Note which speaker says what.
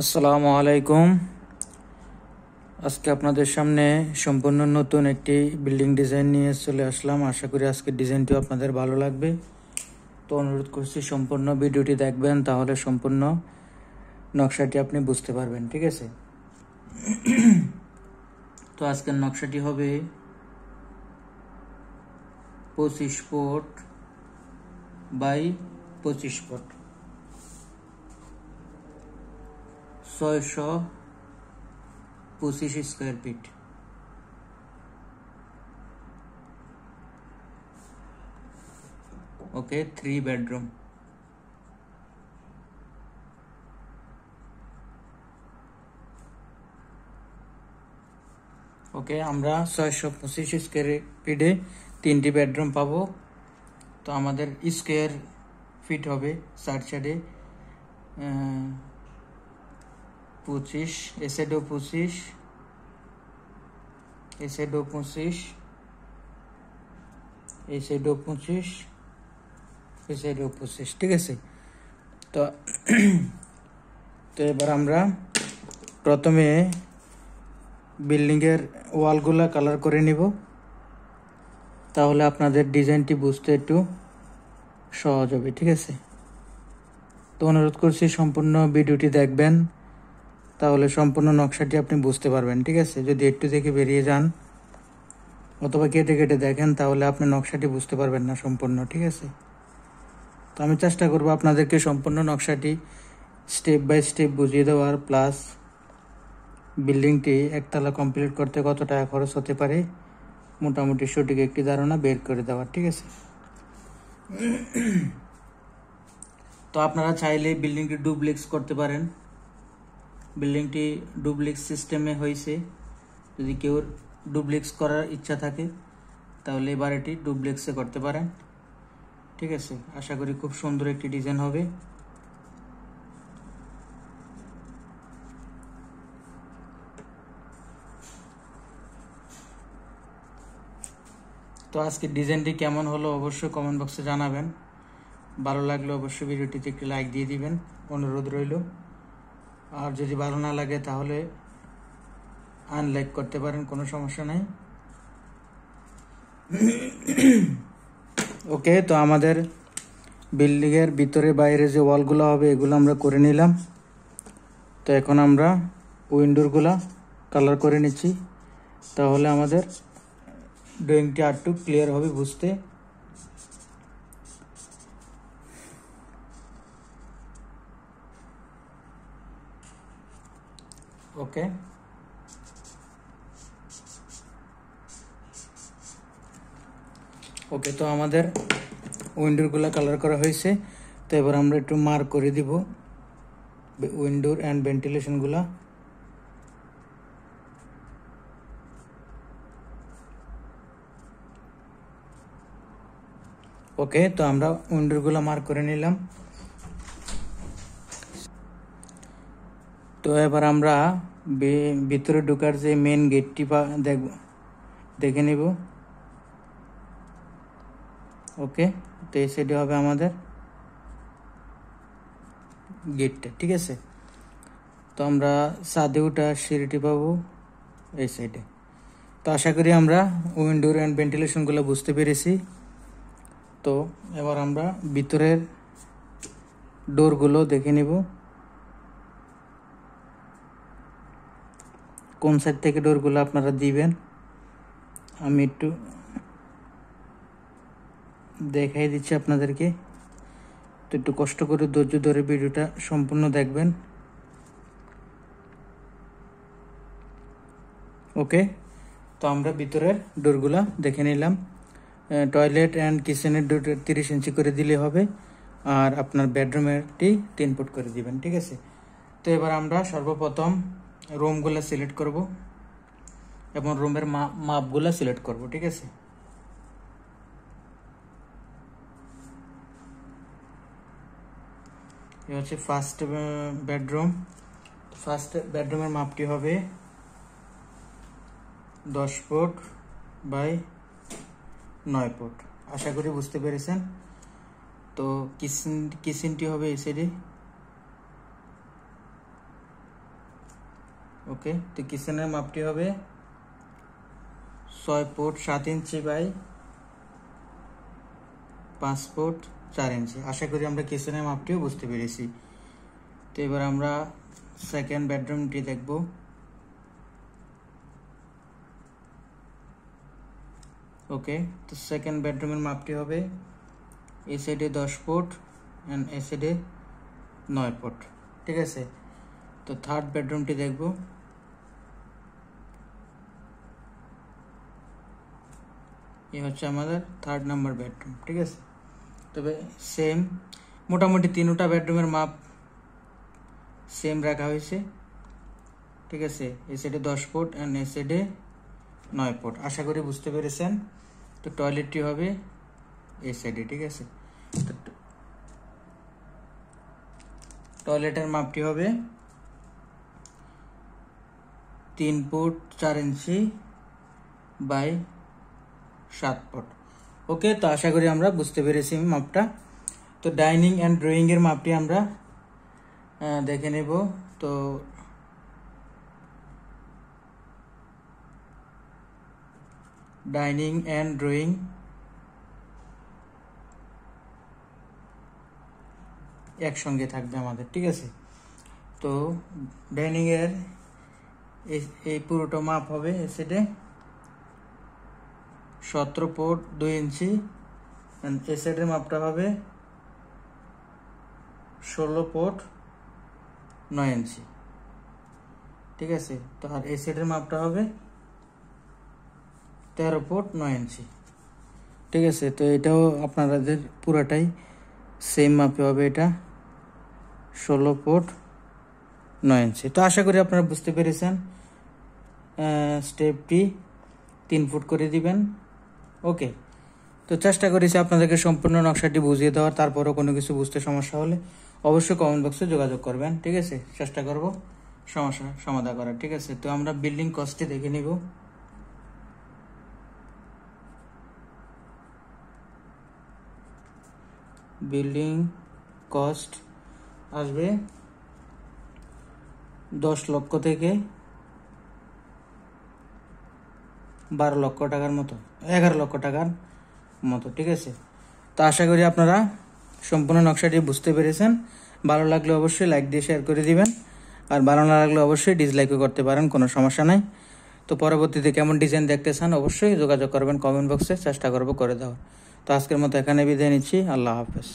Speaker 1: আসসালামু আলাইকুম। আজকে আপনাদের সামনে সম্পূর্ণ নতুন একটি বিল্ডিং ডিজাইন নিয়ে চলে আসলাম। আশা করি আজকের ডিজাইনটিও আপনাদের ভালো লাগবে। তো অনুরোধ করছি সম্পূর্ণ ভিডিওটি দেখবেন, তাহলে সম্পূর্ণ নকশাটি আপনি বুঝতে পারবেন, ঠিক আছে? তো আজকের নকশাটি হবে পঁচিশ ফুট বাই পঁচিশ ফুট। ছয়শো পঁচিশ square feet okay three bedroom okay আমরা ছয়শো পঁচিশ স্কোয়ার ফিটে তিনটি বেডরুম পাবো তো আমাদের স্কোয়ার ফিট হবে চার সাইডে পঁচিশ এ সাইডও পঁচিশ এই সাইডও পঁচিশ এই সাইডও পঁচিশ এই সাইডও পঁচিশ, ঠিক আছে? তো তো এবার আমরা প্রথমে বিল্ডিংয়ের ওয়ালগুলা কালার করে নিব। তাহলে আপনাদের ডিজাইনটি বুঝতে একটু সহজ হবে, ঠিক আছে? তো অনুরোধ করছি সম্পূর্ণ ভিডিওটি দেখবেন। তাহলে সম্পূর্ণ নকশাটি আপনি বুঝতে পারবেন, ঠিক আছে? যদি একটু দেখে বেরিয়ে যান অথবা কেটে কেটে দেখেন, তাহলে আপনি নকশাটি বুঝতে পারবেন না সম্পূর্ণ, ঠিক আছে? তো আমি চেষ্টা করব আপনাদেরকে সম্পূর্ণ নকশাটি স্টেপ বাই স্টেপ বুঝিয়ে দেওয়ার, প্লাস বিল্ডিংটি একতলা কমপ্লিট করতে কত টাকা খরচ হতে পারে, মোটামুটি সঠিক একটি ধারণা বের করে দেওয়ার, ঠিক আছে? তো আপনারা চাইলে বিল্ডিংটি ডুপ্লেক্স করতে পারেন। বিল্ডিংটি ডুপ্লেক্স সিস্টেমে হয়েছে। যদি কেউ ডুপ্লেক্স করার ইচ্ছা থাকে, তাহলে এবার এটি ডুপ্লেক্সে করতে পারেন। ঠিক আছে, আশা করি খুব সুন্দর একটি ডিজাইন হবে। তো আজকে ডিজাইনটি কেমন হলো অবশ্যই কমেন্ট বক্সে জানাবেন। ভালো লাগলে অবশ্যই ভিডিওটিতে একটি লাইক দিয়ে দিবেন। অনুরোধ রইল। আর যদি ভালো না লাগে তাহলে আনলাইক করতে পারেন, কোনো সমস্যা নাই। ওকে তো আমাদের বিল্ডিংয়ের ভিতরে বাইরে যে ওয়ালগুলো হবে, এগুলো আমরা করে নিলাম। তো এখন আমরা উইন্ডোরগুলো কালার করে নিচ্ছি। তাহলে আমাদের ড্রয়িংটি আরটু ক্লিয়ার হবে বুঝতে। ওকে ওকে তো আমাদের উইন্ডোরগুলো কালার করা হয়েছে। তো এবার আমরা একটু মার্ক করে দিব উইন্ডোর অ্যান্ড ভেন্টিলেশনগুলা ওকে তো আমরা উইন্ডোরগুলো মার্ক করে নিলাম। তো এবার আমরা ভিতরে ঢোকার যে মেন গেটটি দেখব দেখে নিব। ওকে তো এই সাইডে হবে আমাদের গেটটা ঠিক আছে? তো আমরা সাদে উঠা সিঁড়িটি পাবো এই সাইডে তো আশা করি আমরা উইন্ডোর অ্যান্ড ভেন্টিলেশনগুলো বুঝতে পেরেছি। তো এবার আমরা ভিতরের ডোরগুলো দেখে নিব। কোন সাইড থেকে ডোরগুলো আপনারা দিবেন? আমি একটু দেখাই দিচ্ছি আপনাদেরকে। তো একটু কষ্ট করে ধৈর্য ধরে ভিডিওটা সম্পূর্ণ দেখবেন। ওকে, তো আমরা ভিতরের ডোরগুলা দেখে নিলাম। টয়লেট অ্যান্ড কিচেনের ডোর তিরিশ ইঞ্চি করে দিলে হবে। আর আপনার বেডরুমেরটি তিন ফুট করে দিবেন, ঠিক আছে? তো এবার আমরা সর্বপ্রথম রুমগুলো সিলেক্ট করব এবং রুমের মাপগুলো সিলেক্ট করব, ঠিক আছে? হচ্ছে ফার্স্ট বেডরুম ফার্স্ট বেডরুমের মাপটি হবে দশ ফুট বাই নয় ফুট। আশা করি বুঝতে পেরেছেন। তো কিচেন, কিচেনটি হবে এই ওকে তো কিচেনের মাপটি হবে ছয় ফুট সাত ইঞ্চি বাই পাঁচ ফুট চার ইঞ্চি। আশা করি আমরা কিচেনের মাপটিও বুঝতে পেরেছি। তো এবার আমরা সেকেন্ড বেডরুমটি দেখব। ওকে তো সেকেন্ড বেডরুমের মাপটি হবে এই সাইডে দশ ফুট অ্যান্ড এই সাইডে নয় ফুট। ঠিক আছে? তো থার্ড বেডরুমটি দেখব। এই হচ্ছে আমাদের থার্ড নাম্বার বেডরুম ঠিক আছে? তবে সেম মোটামুটি তিনটা বেডরুমের মাপ সেম রাখা হয়েছে, ঠিক আছে? এই সাইডে দশ ফুট অ্যান্ড এই সাইডে নয় ফুট। আশা করি বুঝতে পেরেছেন? তো টয়লেটটি হবে এই সাইডে ঠিক আছে? টয়লেটের মাপটি হবে তিন ফুট চার ইঞ্চি বাই সাত ফুট ওকে, তো আশা করি আমরা বুঝতে পেরেছি মাপটা। তো ডাইনিং অ্যান্ড ড্রয়িংয়ের মাপটি আমরা দেখে নেব। তো ডাইনিং অ্যান্ড ড্রয়িং একসঙ্গে থাকবে আমাদের, ঠিক আছে? তো ডাইনিংয়ের এই- পুরোটা মাপ হবে এ সেটে। সতেরো ফুট দুই ইঞ্চি। এ সাইডের মাপটা হবে ষোলো ফুট নয় ইঞ্চি। ঠিক আছে? তো আর এই সাইডের মাপটা হবে তেরো ফুট নয় ইঞ্চি। ঠিক আছে? তো এটাও আপনাদের পুরাটাই সেম মাপে হবে এটা, ষোলো ফুট নয় ইঞ্চি। তো আশা করি আপনারা বুঝতে পেরেছেন স্টেপটি তিন ফুট করে দিবেন। ওকে তো চেষ্টা করেছি আপনাদেরকে সম্পূর্ণ নকশাটি বুঝিয়ে দেওয়ার, তারপরও কোনো কিছু বুঝতে সমস্যা হলে অবশ্যই কমেন্ট বক্সে যোগাযোগ করবেন, ঠিক আছে? চেষ্টা করব সমস্যা সমাধান করার, ঠিক আছে? তো আমরা বিল্ডিং কস্টটি দেখে নিব। বিল্ডিং কস্ট আসবে দশ লক্ষ থেকে বারো লক্ষ টাকার মতো, এগারো লক্ষ টাকার মতো, ঠিক আছে? তো আশা করি আপনারা সম্পূর্ণ নকশাটি বুঝতে পেরেছেন। ভালো লাগলে অবশ্যই লাইক দিয়ে শেয়ার করে দিবেন। আর ভালো না লাগলে অবশ্যই ডিসলাইকও করতে পারেন, কোনো সমস্যা নাই। তো পরবর্তীতে কেমন ডিজাইন দেখতে চান অবশ্যই যোগাযোগ করবেন কমেন্ট বক্সে চেষ্টা করব করে দেওয়ার। তো আজকের মতো এখানে বিদায় নিচ্ছি, আল্লাহ হাফেজ।